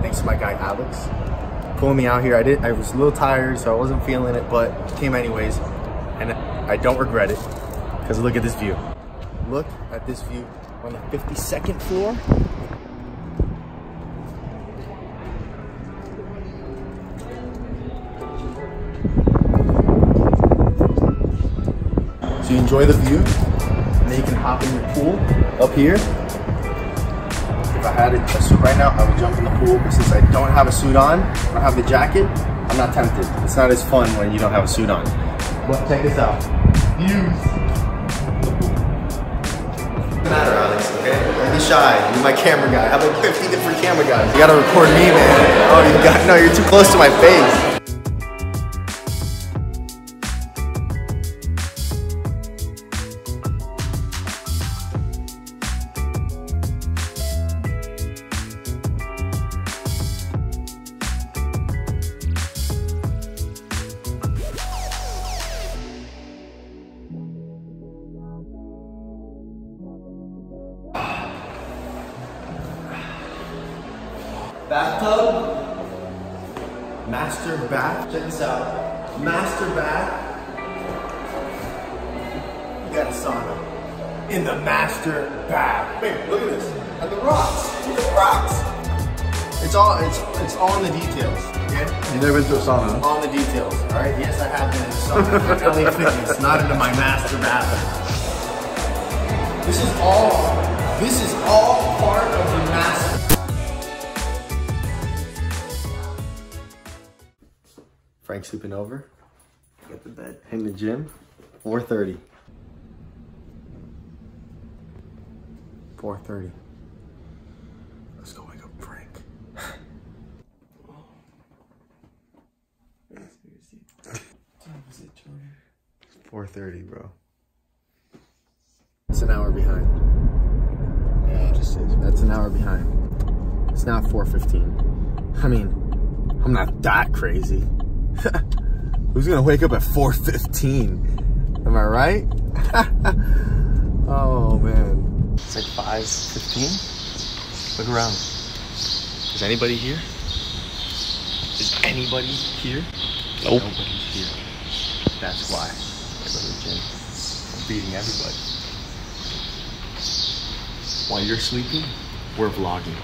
Thanks to my guy Alex pulling me out here. I did. I was a little tired, so I wasn't feeling it, but came anyways, and I don't regret it because look at this view. Look at this view on the 52nd floor. So you enjoy the view, then you can hop in the pool up here. If I had a suit right now, I would jump in the pool, but since I don't have a suit on, I don't have the jacket, I'm not tempted. It's not as fun when you don't have a suit on. But check this out. Views. matter, Alex, okay? Don't be shy. You're my camera guy. I have like 50 different camera guys. You gotta record me, man. Oh, you got, no, you're too close to my face. Master bath. Check this out. Master bath. You got a sauna. In the master bath. Wait, look at this. And the rocks. Look at the rocks. It's all it's it's all in the details. Okay? You never been to a sauna? All in the details. Alright? Yes, I have been in the sauna. LA Fitness, not into my master bath. This is all this is all part of the master Frank sleeping over. Get the bed. In the gym. 4.30. 4.30. Let's go wake up Frank. 4.30, bro. It's an hour behind. Yeah, just is. That's an hour behind. It's now 4.15. I mean, I'm not that crazy. Who's gonna wake up at 4.15? Am I right? oh man. It's like 5.15. Look around. Is anybody here? Is anybody here? Nope. Nobody's here. That's why I go to the gym. I'm beating everybody. While you're sleeping, we're vlogging.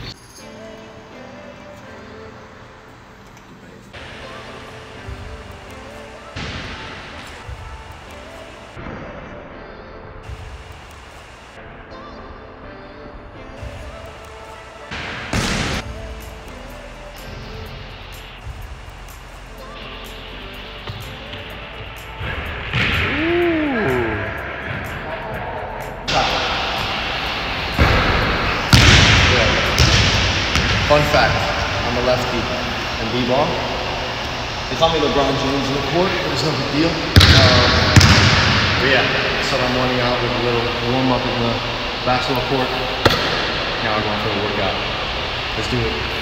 Call me LeBron James in the court, but it's no big deal. Um, but yeah, so I'm running out with a little warm up in the basketball court. Now we're going for a workout. Let's do it.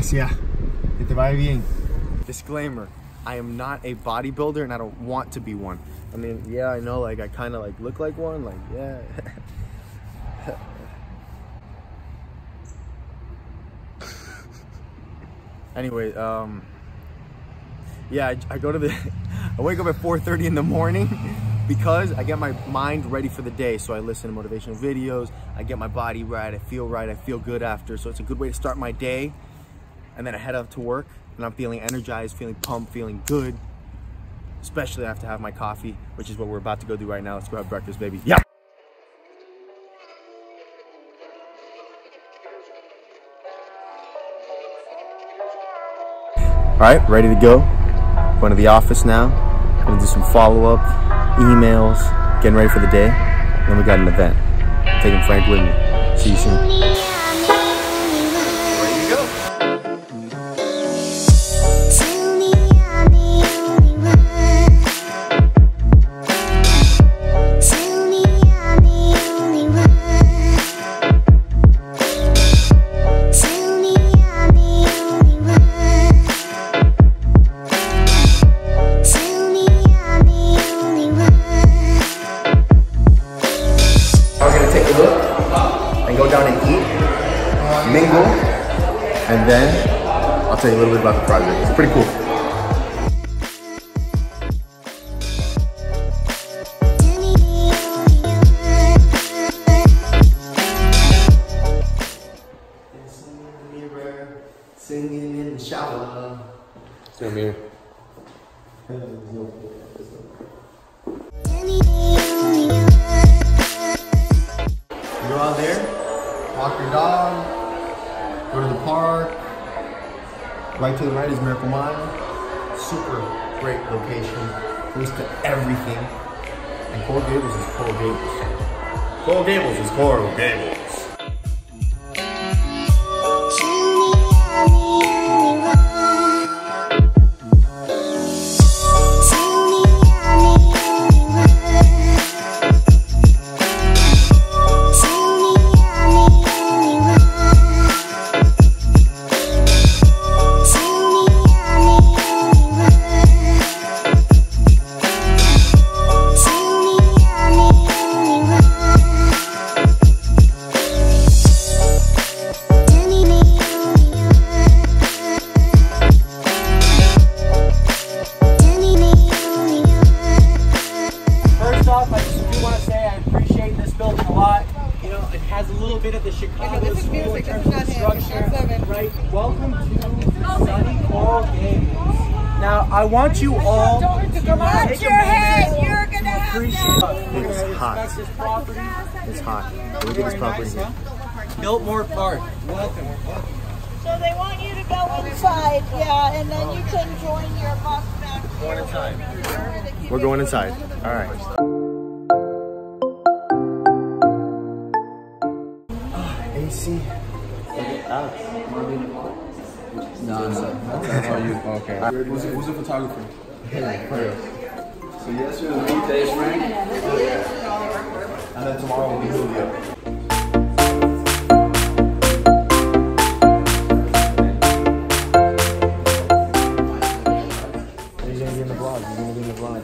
Gracias. Que te vaya bien. Disclaimer. I am not a bodybuilder and I don't want to be one. I mean, yeah, I know like I kind of like look like one, like yeah. anyway, um, Yeah, I, I go to the, I wake up at 4.30 in the morning because I get my mind ready for the day. So I listen to motivational videos, I get my body right, I feel right, I feel good after. So it's a good way to start my day. And then I head out to work and I'm feeling energized, feeling pumped, feeling good. Especially after I have my coffee, which is what we're about to go do right now. Let's go have breakfast, baby. Yeah. All right, ready to go. Going to the office now. Gonna do some follow up, emails, getting ready for the day. Then we got an event. Taking Frank with me. See you soon. Mingle, and then I'll tell you a little bit about the project. It's pretty cool. Singing in the shower. Same here. You're all there, walk your dog, go to the park. Right to the right is Miracle Mile. Super great location, close to everything. And Coral Gables is Coral Gables. Coral Gables is Coral Gables. Little bit of the Chicago this is school in music, terms this of is not structure, right? Welcome to sunny oh, Coral Gables. Now, I want you all to Watch take your head, you're gonna have appreciate that. We're It's hot. inspect this property. It's hot. Look at this property here. Biltmore Park. Welcome. So they want you to go inside, yeah, and then you oh, can join your bus back. One at a time. We're going inside. All right. No, no. That's how you. Okay. Who's, who's the photographer? So yesterday was weekdays, Frank. And then tomorrow will be Julio. He's gonna be in the vlog. He's gonna be in the vlog.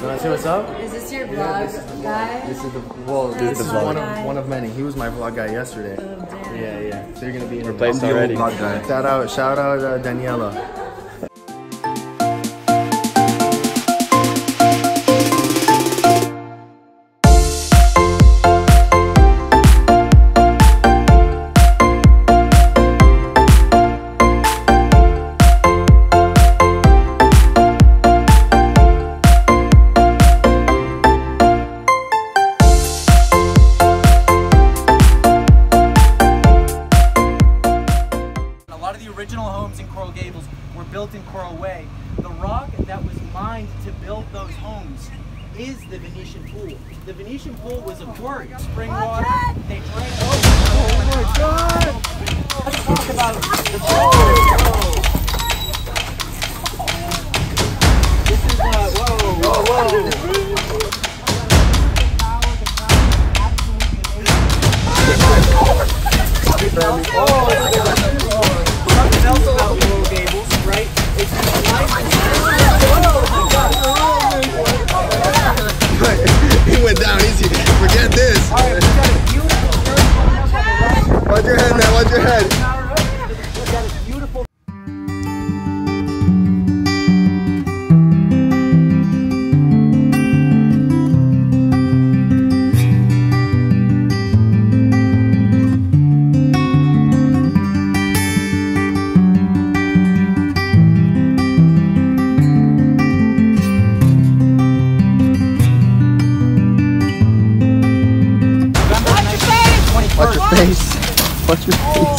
You wanna see what's up? Is this your vlog guy? This is the well. This That's is my one of one of many. He was my vlog guy yesterday. Oh, Damn. Yeah, yeah. So you're gonna be in Replaced the already. vlog guy. Shout out, shout out, uh, Daniela. Original homes in Coral Gables were built in Coral Way. The rock that was mined to build those homes is the Venetian pool. The Venetian pool was a quarry. Spring water, they drank Oh my god! Let's talk about the This head. Watch your face. Watch your face.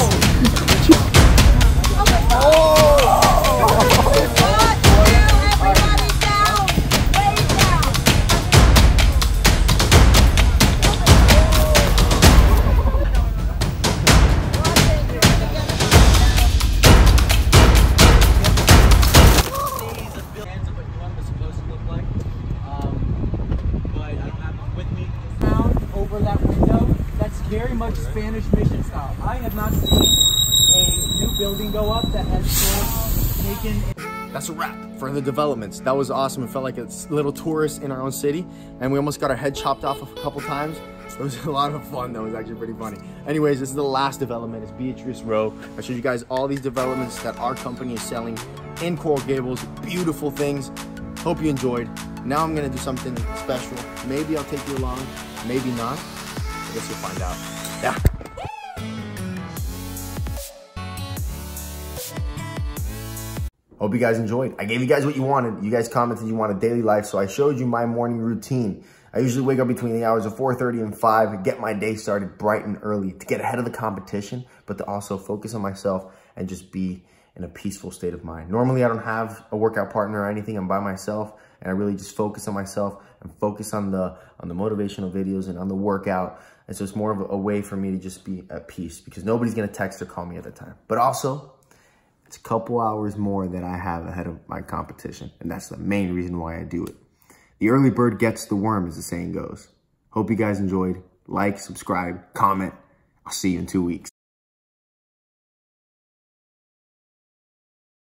Much Spanish mission style. I have not seen a new building go up that has taken That's a wrap for the developments. That was awesome. It felt like a little tourist in our own city, and we almost got our head chopped off a couple times. It was a lot of fun. That was actually pretty funny. Anyways, this is the last development. It's Beatrice Row. I showed you guys all these developments that our company is selling in Coral Gables. Beautiful things. Hope you enjoyed. Now I'm gonna do something special. Maybe I'll take you along. Maybe not. I guess you'll find out. Hope you guys enjoyed. I gave you guys what you wanted. You guys commented you want a daily life, so I showed you my morning routine. I usually wake up between the hours of 4.30 and 5 and get my day started bright and early to get ahead of the competition, but to also focus on myself and just be in a peaceful state of mind. Normally, I don't have a workout partner or anything. I'm by myself, and I really just focus on myself and focus on the on the motivational videos and on the workout. And so it's more of a, a way for me to just be at peace because nobody's gonna text or call me at the time. But also, it's a couple hours more that I have ahead of my competition, and that's the main reason why I do it. The early bird gets the worm, as the saying goes. Hope you guys enjoyed. Like, subscribe, comment. I'll see you in two weeks.